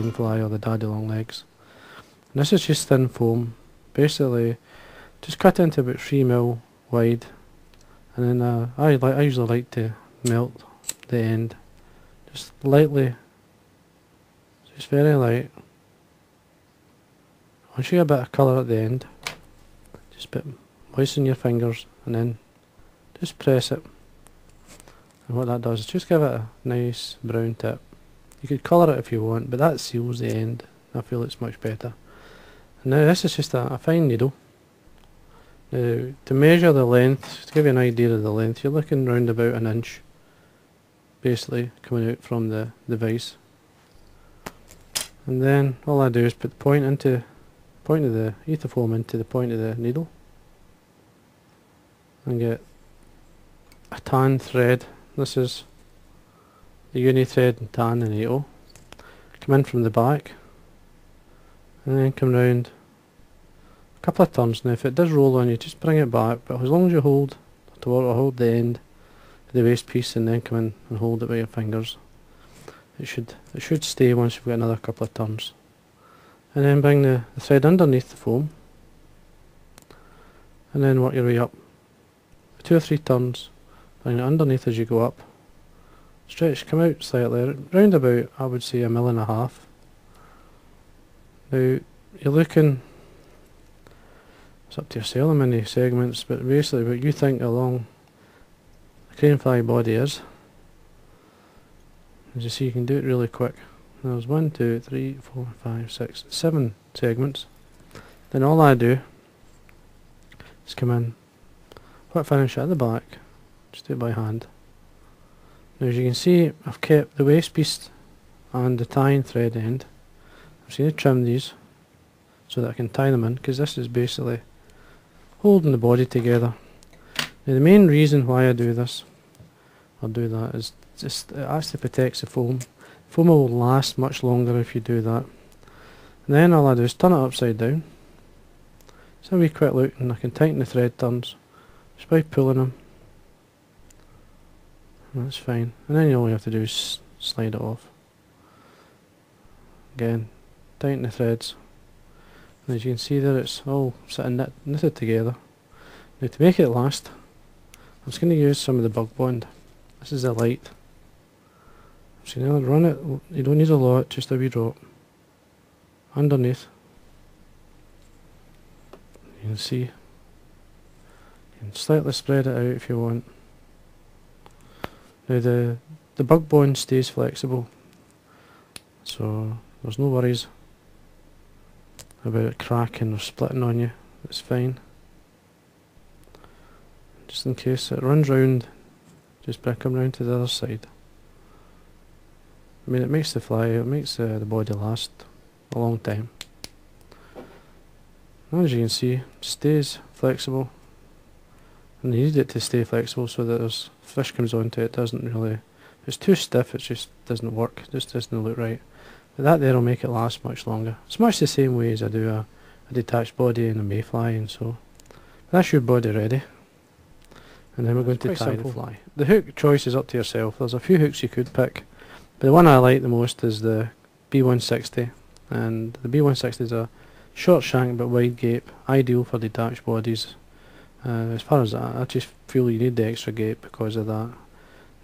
the fly or the daddy long legs. And this is just thin foam. Basically, just cut into about 3 mil wide. And then uh, I, li I usually like to melt the end. Just lightly. Just very light. Once you get a bit of colour at the end, just bit moisten your fingers and then just press it. And what that does is just give it a nice brown tip. You could colour it if you want, but that seals the end. I feel it's much better. Now this is just a, a fine needle. Now, to measure the length, to give you an idea of the length, you're looking round about an inch, basically, coming out from the device. And then all I do is put the point into, point of the ether into the point of the needle, and get a tan thread. This is the uni thread and tan and 80. Come in from the back, and then come round a couple of turns. Now if it does roll on you, just bring it back, but as long as you hold or hold the end of the waste piece and then come in and hold it with your fingers, it should it should stay once you've got another couple of turns. And then bring the, the thread underneath the foam, and then work your way up. Two or three turns, bring it underneath as you go up. Stretch, come out slightly, round about, I would say a mil and a half. Now, you're looking, it's up to yourself how many segments, but basically what you think along the crane fly body is, as you see you can do it really quick. There's one, two, three, four, five, six, seven segments. Then all I do is come in, put finish at the back, just do it by hand. Now as you can see I've kept the waste piece and the tying thread end I'm going to trim these so that I can tie them in because this is basically holding the body together. Now the main reason why I do this, I'll do that, is just it actually protects the foam. Foam will last much longer if you do that. And then all I do is turn it upside down. So a wee quick look and I can tighten the thread turns just by pulling them. That's fine. And then all you have to do is slide it off. Again, tighten the threads. And as you can see there it's all sitting knit, knitted together. Now to make it last I'm just going to use some of the bug bond. This is a light. Just going run it you don't need a lot just a wee drop. Underneath. You can see. You can slightly spread it out if you want now the the bug bond stays flexible so there's no worries about it cracking or splitting on you. It's fine. Just in case it runs round, just bring them round to the other side. I mean it makes the fly, it makes uh, the body last a long time. As you can see, stays flexible. And you need it to stay flexible so that as fish comes onto it, it doesn't really, it's too stiff, it just doesn't work, it just doesn't look right. But that there will make it last much longer. It's much the same way as I do a, a detached body and a mayfly and so. But that's your body ready. And then we're going to tie simple. the fly. The hook choice is up to yourself. There's a few hooks you could pick. But the one I like the most is the B160. And the B160 is a short shank but wide gape. Ideal for detached bodies. Uh, as far as that, I just feel you need the extra gape because of that.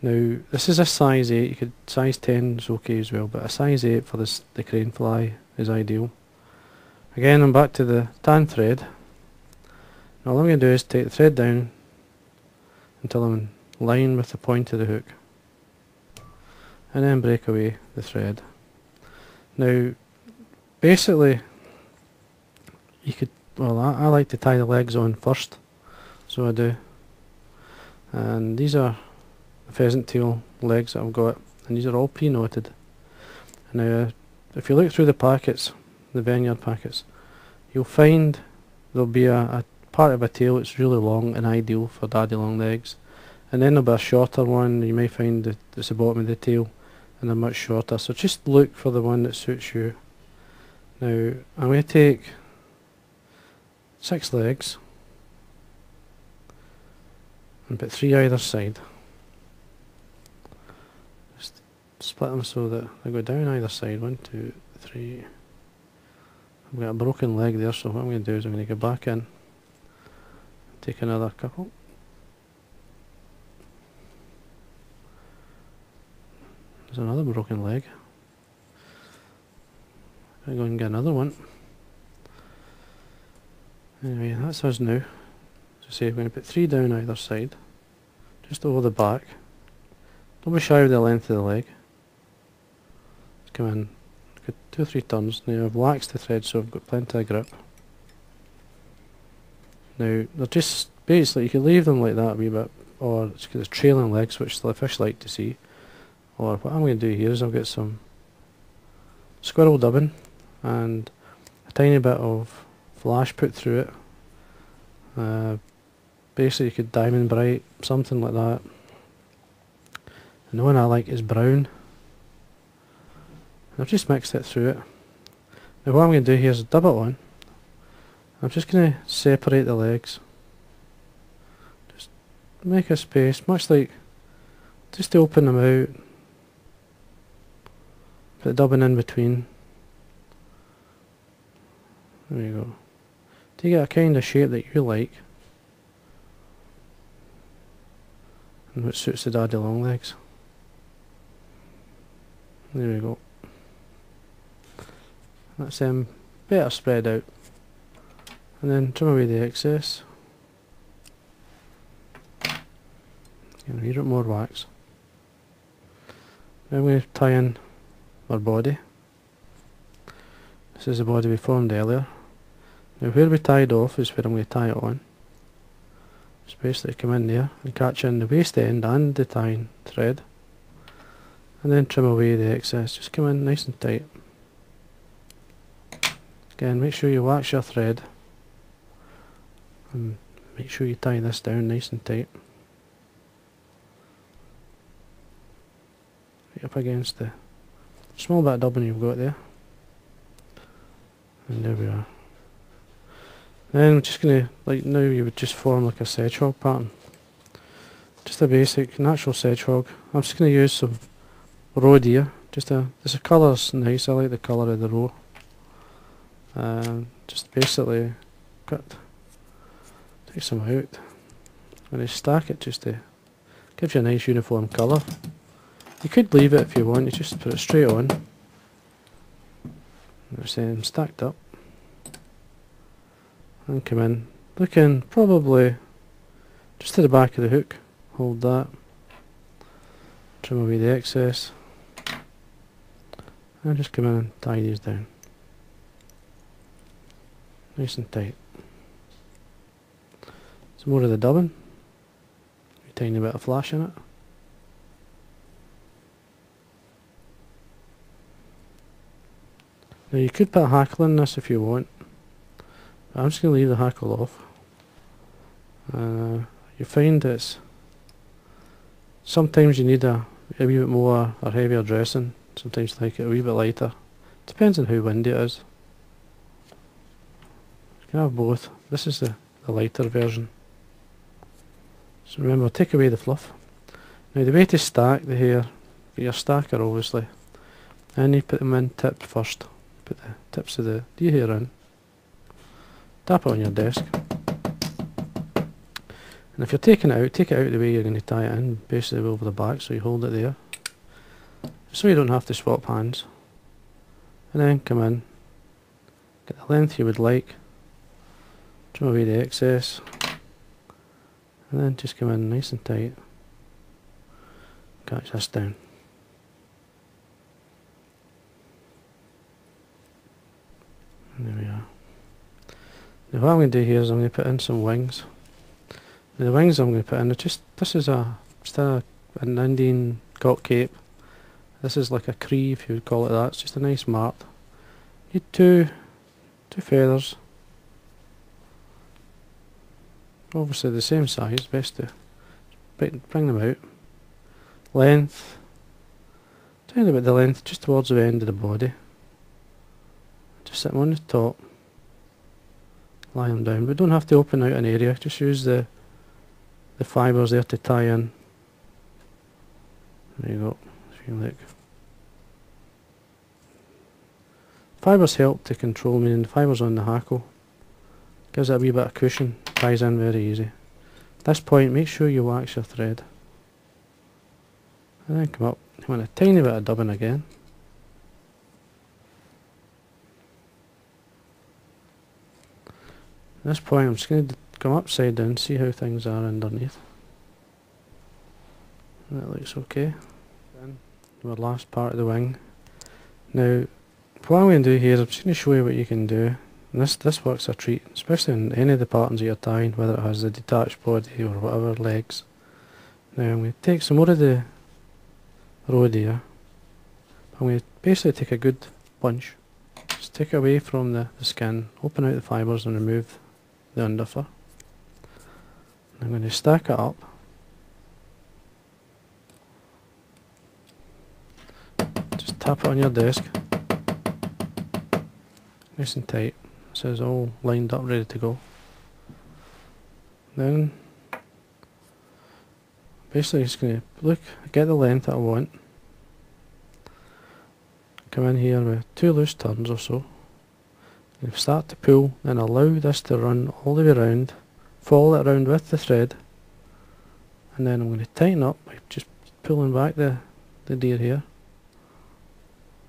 Now, this is a size 8, you could size 10 is okay as well, but a size 8 for this the crane fly is ideal. Again, I'm back to the tan thread. Now all I'm going to do is take the thread down until I'm in line with the point of the hook. And then break away the thread. Now, basically, you could, well I, I like to tie the legs on first, so I do. And these are the pheasant tail legs that I've got and these are all pre-knotted now if you look through the packets the Veniard packets you'll find there'll be a, a part of a tail that's really long and ideal for daddy long legs. And then there'll be a shorter one you may find that it's the bottom of the tail and they're much shorter. So just look for the one that suits you. Now I'm going to take six legs and put three either side split them so that they go down either side. One, two, three. I've got a broken leg there, so what I'm going to do is I'm going to go back in, take another couple. There's another broken leg. I go and get another one. Anyway, that's us now. So say we're going to put three down either side, just over the back. Don't be shy with the length of the leg. Just come in, get two or three turns. Now I've waxed the thread so I've got plenty of grip. Now they're just basically you can leave them like that a wee bit, or it's got the trailing legs which the fish like to see. Or what I'm going to do here is I'll get some squirrel dubbing and a tiny bit of flash put through it. Uh, basically you could diamond bright, something like that. And the one I like is brown. I've just mixed it through it. Now what I'm going to do here is dub it on. I'm just going to separate the legs. Just make a space, much like just to open them out. Put the dubbing in between. There you go. Get a kind of shape that you like. Which suits the daddy long legs. There we go. That's them um, better spread out. And then trim away the excess. Little bit more wax. Now I'm going to tie in our body. This is the body we formed earlier. Now where we tied off is where I'm going to tie it on. Just basically come in there and catch in the waste end and the tying thread. And then trim away the excess. Just come in nice and tight. Again, make sure you wax your thread. And make sure you tie this down nice and tight. Right up against the small bit of dubbing you've got there. And there we are. Then we're just going to, like now you would just form like a sedgehog pattern. Just a basic natural sedgehog. I'm just going to use some roe deer. Just a, this colour's nice, I like the colour of the roe. Um, just basically cut, take some out. And I stack it just to give you a nice uniform colour. You could leave it if you want, you just put it straight on. There's them stacked up and come in. Looking probably just to the back of the hook hold that trim away the excess and just come in and tie these down. Nice and tight. Some more of the dubbing. A tiny bit of flash in it. Now you could put a hackle in this if you want I'm just going to leave the hackle off. Uh, you find that sometimes you need a, a wee bit more or heavier dressing, sometimes you like it a wee bit lighter. Depends on how windy it is. You can have both. This is the, the lighter version. So remember, take away the fluff. Now the way to stack the hair, get your stacker obviously, and you put them in tip first. Put the tips of the deer hair in. Tap it on your desk. And if you're taking it out, take it out the way you're going to tie it in, basically over the back, so you hold it there. So you don't have to swap hands. And then come in, get the length you would like, trim away the excess, and then just come in nice and tight, catch this down. There we are. Now what I'm going to do here is I'm going to put in some wings. Now the wings I'm going to put in are just, this is a, just a, an Indian cock cape. This is like a cree if you would call it that, it's just a nice mark. Need two, two feathers. Obviously the same size, best to bring them out. Length, tiny bit the length just towards the end of the body. Just sit them on the top lie them down. We don't have to open out an area, just use the the fibres there to tie in. There you go, if you look. Fibres help to control, meaning the fibres on the hackle. Gives it a wee bit of cushion, ties in very easy. At this point, make sure you wax your thread. And then come up, you want a tiny bit of dubbing again. At this point I'm just going to come upside down, see how things are underneath. That looks okay. Then our last part of the wing. Now what I'm going to do here is I'm just going to show you what you can do. And this, this works a treat, especially in any of the patterns that you're tying, whether it has the detached body or whatever legs. Now I'm going to take some more of the roe deer. I'm going to basically take a good bunch, just take away from the, the skin, open out the fibres and remove the underfur. I'm going to stack it up. Just tap it on your desk. Nice and tight. So it's all lined up ready to go. Then basically just going to look, get the length that I want. Come in here with two loose turns or so. Start to pull and allow this to run all the way around follow it around with the thread. And then I'm going to tighten up by just pulling back the, the deer hair.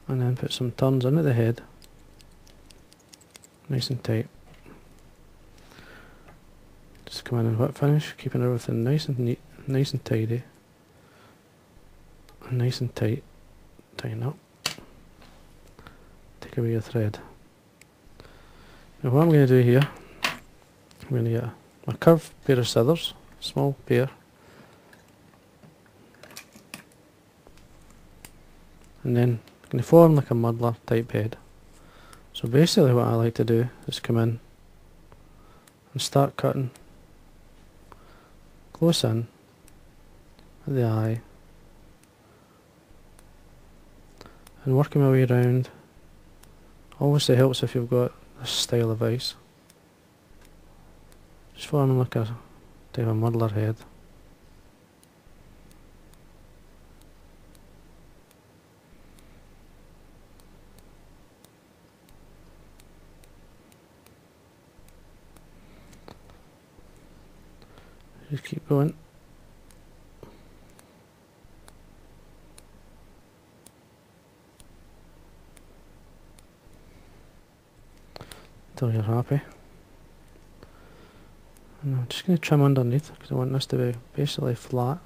And then put some turns into the head. Nice and tight. Just come in and whip finish keeping everything nice and neat nice and tidy. Nice and tight. Tighten up. Take away your thread now what I'm going to do here I'm going to get a curved pair of scissors, small pair. And then going to form like a muddler type head. So basically what I like to do is come in and start cutting close in at the eye and working my way around. Obviously helps if you've got style of ice. Just forming like a type of muddler head. Just keep going. Until you're happy. And I'm just going to trim underneath because I want this to be basically flat.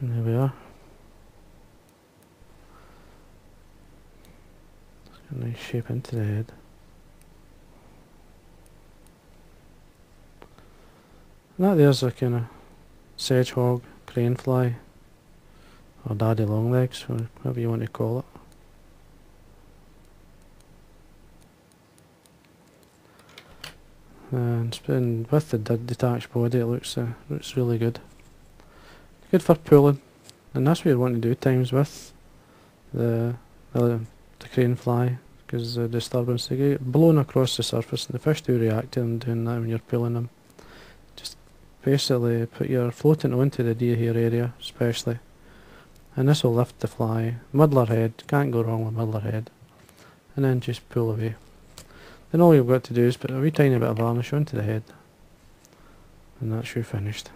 And there we are. nice shape into the head. And that there's a kind of sedgehog, crane fly, or daddy long longlegs, whatever you want to call it. and been with the detached body it looks uh, looks really good. Good for pulling. And that's what you want to do times with the the, the crane fly because the disturbance they get blown across the surface and the fish do react to them doing that when you're pulling them. Just basically put your floatant onto the deer hair area especially and this will lift the fly. Muddler head, can't go wrong with muddler head. And then just pull away. Then all you've got to do is put a wee tiny bit of varnish onto the head. And that's your finished.